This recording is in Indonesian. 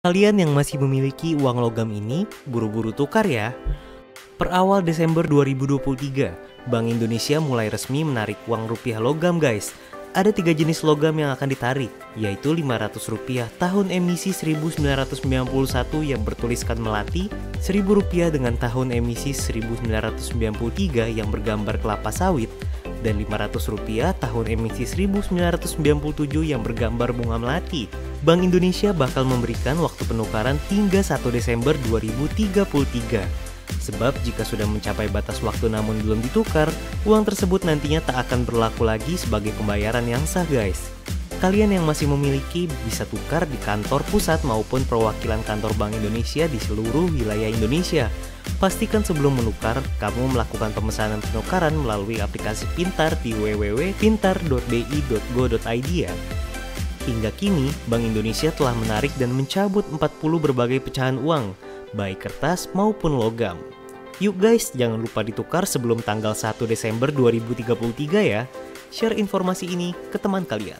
Kalian yang masih memiliki uang logam ini, buru-buru tukar ya. Per awal Desember 2023, Bank Indonesia mulai resmi menarik uang rupiah logam guys. Ada tiga jenis logam yang akan ditarik, yaitu 500 rupiah tahun emisi 1991 yang bertuliskan melati, 1000 rupiah dengan tahun emisi 1993 yang bergambar kelapa sawit, dan 500 rupiah tahun emisi 1997 yang bergambar bunga melati. Bank Indonesia bakal memberikan waktu penukaran hingga 1 Desember 2033. Sebab jika sudah mencapai batas waktu namun belum ditukar, uang tersebut nantinya tak akan berlaku lagi sebagai pembayaran yang sah guys. Kalian yang masih memiliki bisa tukar di kantor pusat maupun perwakilan kantor Bank Indonesia di seluruh wilayah Indonesia. Pastikan sebelum menukar, kamu melakukan pemesanan penukaran melalui aplikasi Pintar di www.pintar.bi.go.id ya. Hingga kini, Bank Indonesia telah menarik dan mencabut 40 berbagai pecahan uang, baik kertas maupun logam. Yuk guys, jangan lupa ditukar sebelum tanggal 1 Desember 2033 ya. Share informasi ini ke teman kalian.